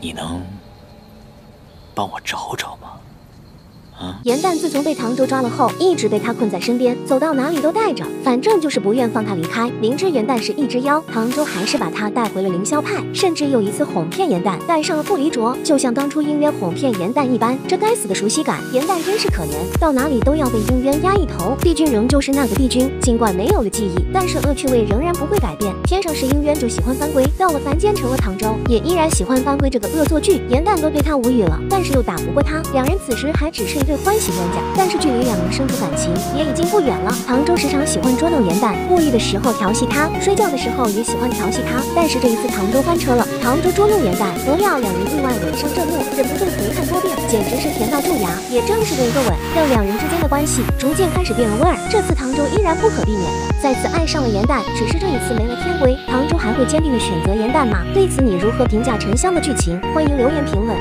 你能帮我找找吗？严旦自从被唐周抓了后，一直被他困在身边，走到哪里都带着，反正就是不愿放他离开。明知严旦是一只妖，唐周还是把他带回了凌霄派，甚至有一次哄骗严旦带上了傅离镯，就像当初应渊哄骗严旦一般。这该死的熟悉感，严旦真是可怜，到哪里都要被应渊压一头。帝君仍旧是那个帝君，尽管没有了记忆，但是恶趣味仍然不会改变。天上是应渊就喜欢犯规，到了凡间成了唐周，也依然喜欢犯规这个恶作剧。严旦都对他无语了，但是又打不过他，两人此时还只是一对欢喜冤家。但是距离两人生出感情也已经不远了。唐周时常喜欢捉弄严旦，沐浴的时候调戏他，睡觉的时候也喜欢调戏他。但是这一次唐周翻车了，唐周捉弄严旦，不料两人意外吻上正面，忍不住回看多遍，简直是甜到蛀牙。也正是这一个吻，让两人之间的关系逐渐开始变了味儿。这次唐周依然不可避免的再次爱上了严旦，只是这一次没了天规，唐周还会坚定的选择严旦吗？对此你如何评价沉香的剧情？欢迎留言评论。